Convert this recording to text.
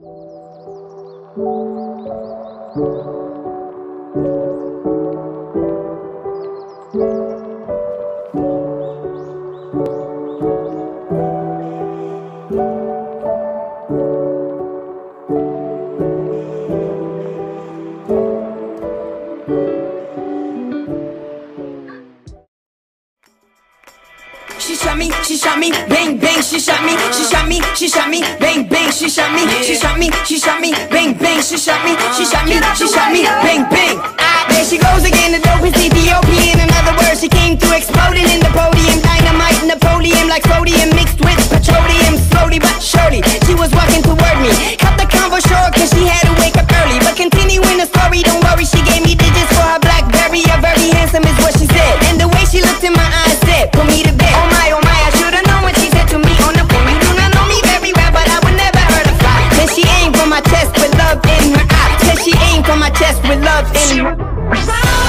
She shot me, she shot me, bang bang, she shot me, she shot me, she shot me, bang bang, she shot me, she shot me, she shot me, bang bang, she shot me, she shot me, she shot me, bang bang. Ah, there she goes again, the dope is Ethiopian. In other words, she came through exploding in the podium, dynamite, Napoleon like sodium mixed with petroleum, slowly but surely. She was walking toward me, cut the convo short 'cause she had to wake up early. But continuing the story, don't worry, she gave me digits for her BlackBerry. A very handsome is what she said, and the way she looked in my my chest with love in it.